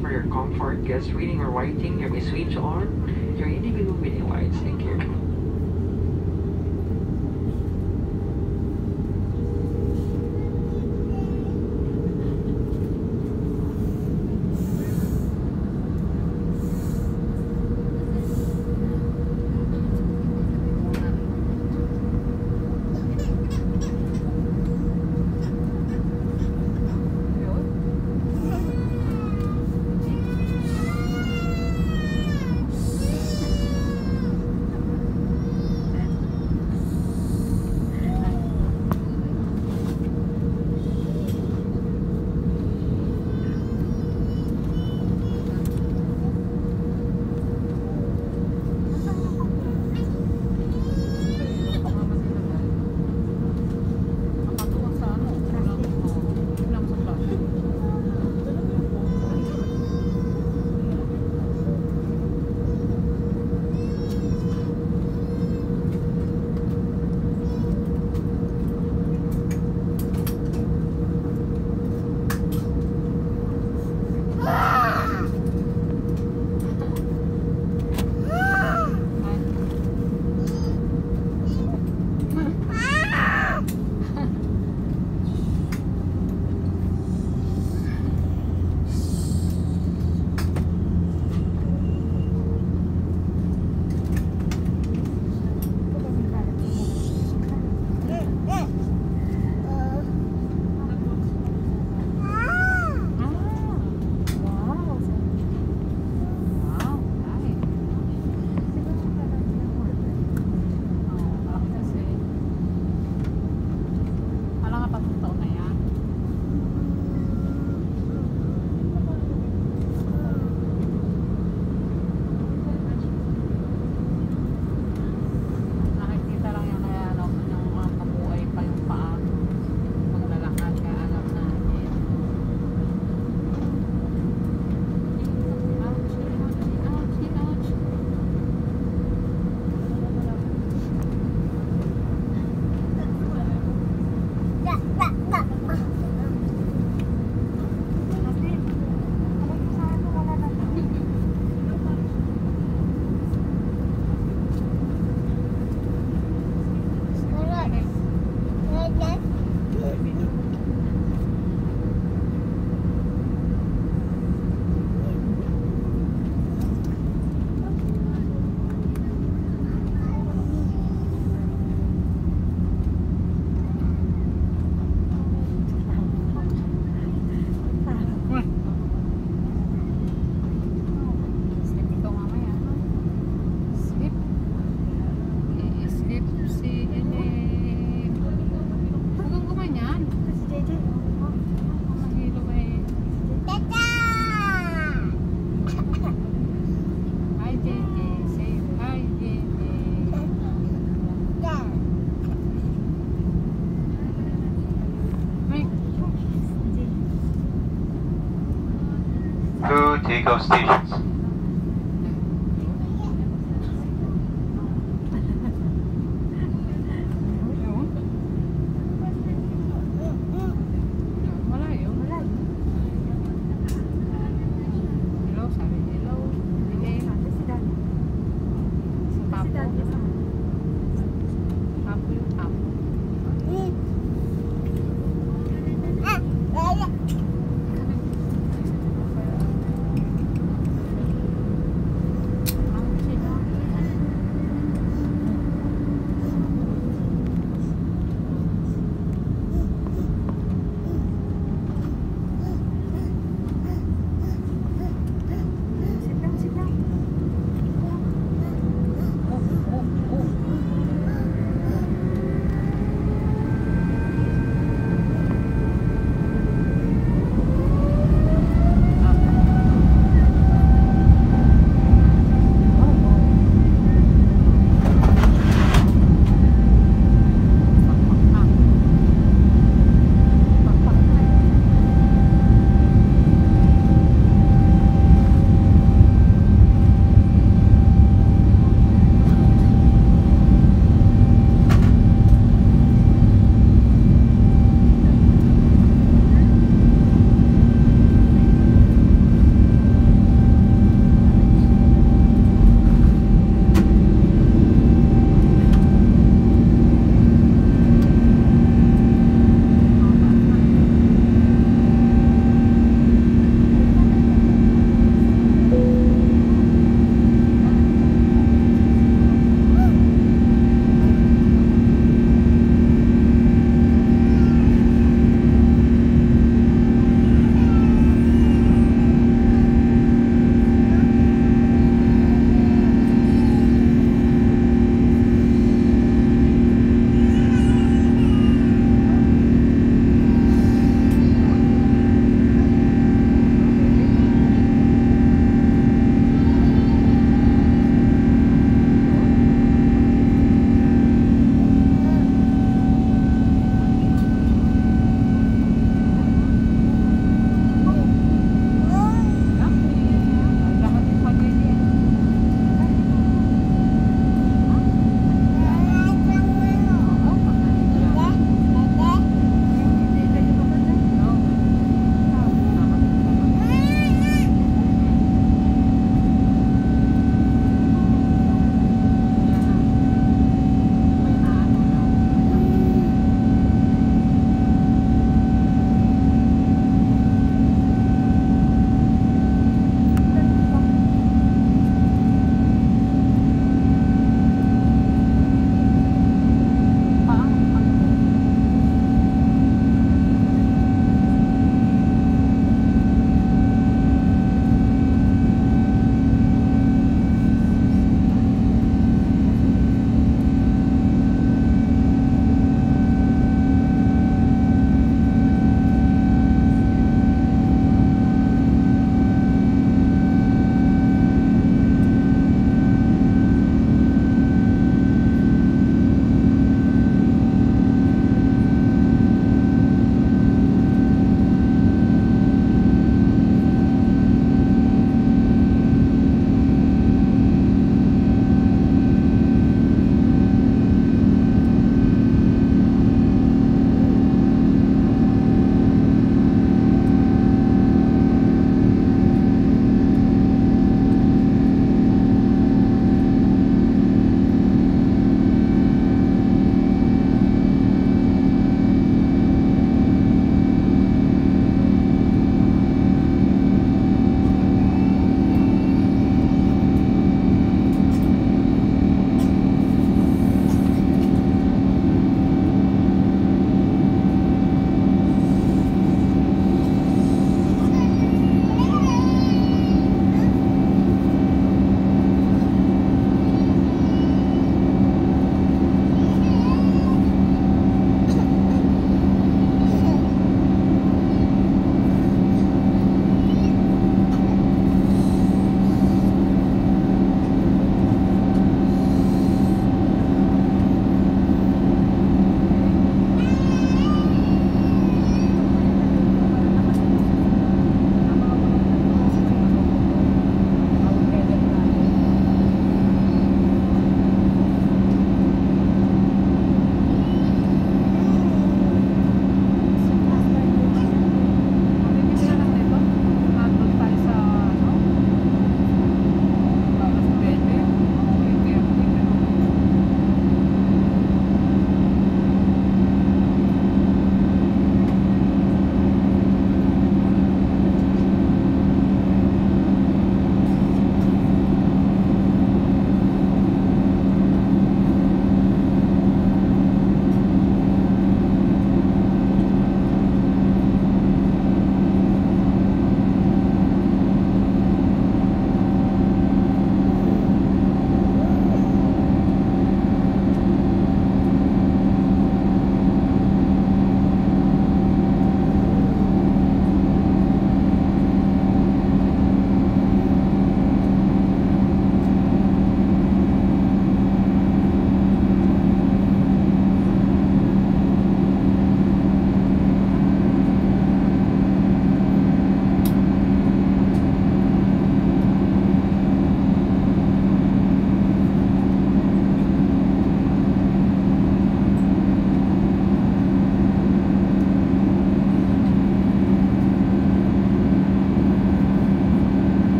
for your comfort, guest reading or writing, you may switch on. Two takeoff stations.